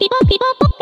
people people